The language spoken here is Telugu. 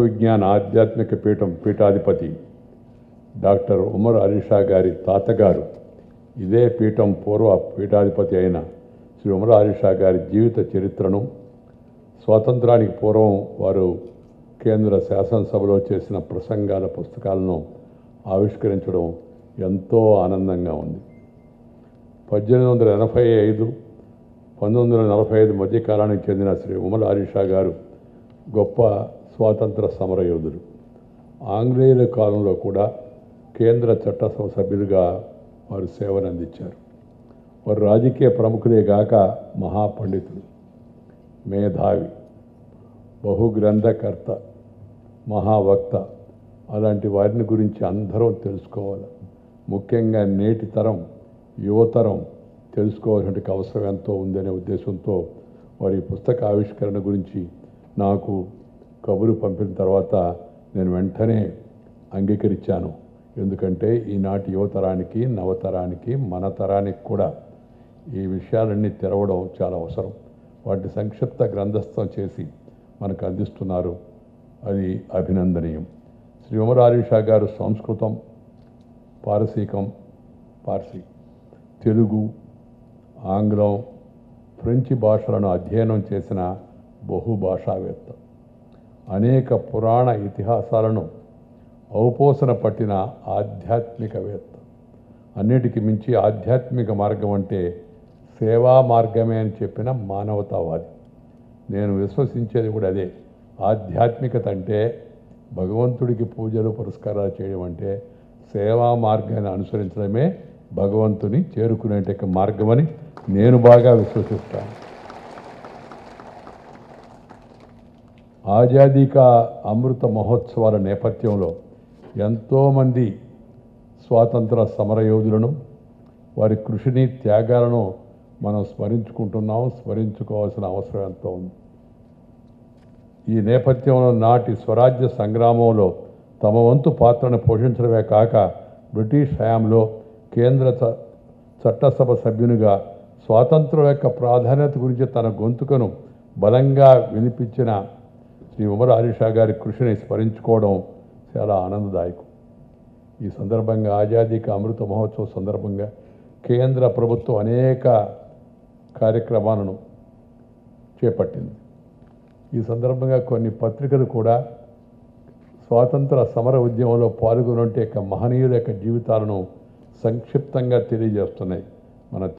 విజ్ఞాన ఆధ్యాత్మిక పీఠం పీఠాధిపతి డాక్టర్ ఉమర్ అలీషా గారి తాతగారు. ఇదే పీఠం పూర్వ పీఠాధిపతి అయిన శ్రీ ఉమర్ అలీషా గారి జీవిత చరిత్రను స్వాతంత్రానికి పూర్వం వారు కేంద్ర శాసనసభలో చేసిన ప్రసంగాల పుస్తకాలను ఆవిష్కరించడం ఎంతో ఆనందంగా ఉంది. పద్దెనిమిది వందల ఎనభై ఐదు పంతొమ్మిది వందల నలభై ఐదు మధ్యకాలానికి చెందిన శ్రీ ఉమర్ అలీషా గారు గొప్ప స్వాతంత్ర సమరయోధులు ఆంగ్లేయుల కాలంలో కూడా కేంద్ర చట్టసభ సభ్యులుగా వారు సేవనందించారు. అందించారు వారు రాజకీయ ప్రముఖులే గాక మహాపండితులు. మేధావి బహుగ్రంథకర్త మహావక్త అలాంటి వారిని గురించి అందరం తెలుసుకోవాలి. ముఖ్యంగా నేటి తరం యువతరం తెలుసుకోవాల్సిన అవసరం ఎంతో ఉందనే ఉద్దేశంతో వారి పుస్తక ఆవిష్కరణ గురించి నాకు కబురు పంపిన తర్వాత నేను వెంటనే అంగీకరించాను. ఎందుకంటే ఈనాటి యువతరానికి నవతరానికి మన తరానికి కూడా ఈ విషయాలన్నీ తెరవడం చాలా అవసరం. వాటిని సంక్షిప్త గ్రంథస్థం చేసి మనకు అందిస్తున్నారు. అది అభినందనీయం. శ్రీ ఉమర్ ఆలీషా గారు సంస్కృతం పారసీకం పార్సీ తెలుగు ఆంగ్లం ఫ్రెంచి భాషలను అధ్యయనం చేసిన బహుభాషావేత్త. అనేక పురాణ ఇతిహాసాలను ఔపోసన పట్టిన ఆధ్యాత్మికవేత్త అన్నిటికీ మించి ఆధ్యాత్మిక మార్గం అంటే సేవా మార్గమే అని చెప్పిన మానవతావాది. నేను విశ్వసించేది కూడా అదే. ఆధ్యాత్మికత అంటే భగవంతుడికి పూజలు పురస్కారాలు చేయడం అంటే సేవా మార్గాన్ని అనుసరించడమే భగవంతుని చేరుకునేట మార్గమని నేను బాగా విశ్వసిస్తాను. ఆజాదీ కా అమృత మహోత్సవాల నేపథ్యంలో ఎంతోమంది స్వాతంత్ర సమరయోధులను వారి కృషిని త్యాగాలను మనం స్మరించుకుంటున్నాం స్మరించుకోవాల్సిన అవసరం ఎంతో ఉంది. ఈ నేపథ్యంలో నాటి స్వరాజ్య సంగ్రామంలో తమ వంతు పాత్రను పోషించడమే కాక బ్రిటిష్ హయాంలో కేంద్ర చ- చట్టసభ సభ్యునిగా స్వాతంత్రం యొక్క ప్రాధాన్యత గురించి తన గొంతుకను బలంగా వినిపించిన శ్రీ ఉమర్ ఆలిషా గారి కృషిని స్మరించుకోవడం చాలా ఆనందదాయకం. ఈ సందర్భంగా ఆజాదీ అమృత మహోత్సవ సందర్భంగా కేంద్ర ప్రభుత్వం అనేక కార్యక్రమాలను చేపట్టింది. ఈ సందర్భంగా కొన్ని పత్రికలు కూడా స్వాతంత్ర సమర ఉద్యమంలో పాల్గొనంటే యొక్క మహనీయుల యొక్క జీవితాలను సంక్షిప్తంగా తెలియజేస్తున్నాయి. మన